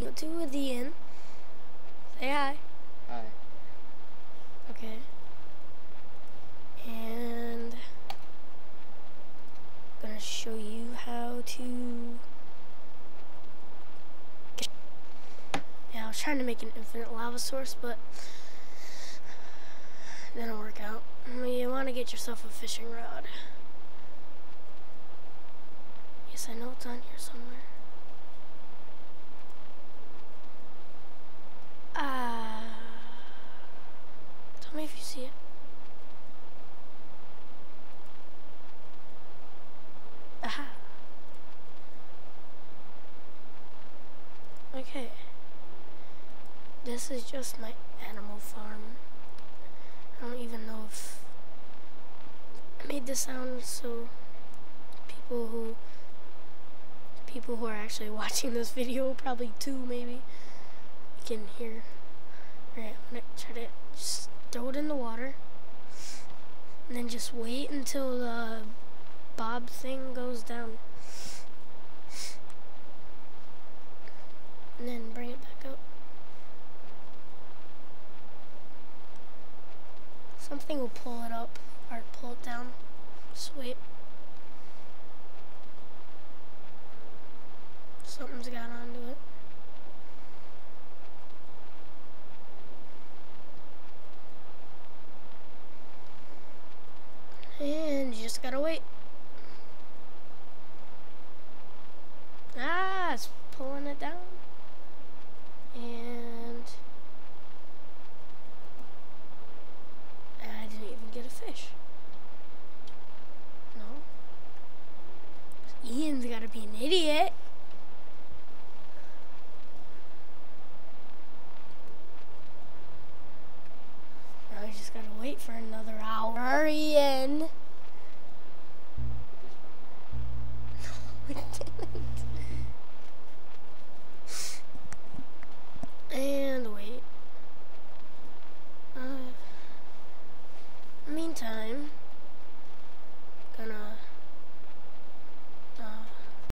You go to with Ian. Say hi. Hi. Okay. And I'm gonna show you how to. Yeah, I was trying to make an infinite lava source, but didn't work out. You want to get yourself a fishing rod. Yes, I know it's on here somewhere. If you see it. Aha. Okay. This is just my animal farm. I don't even know if I made this sound so people who people who are actually watching this video, probably two maybe, can hear. Alright, I'm gonna try to just throw it in the water. And then just wait until the bob thing goes down. And then bring it back up. Something will pull it up or pull it down. Just wait. Something's got onto it. And you just gotta wait. Ah, it's pulling it down. And I didn't even get a fish. No. Ian's gotta be an idiot. Now we just gotta wait for another hour, Ian.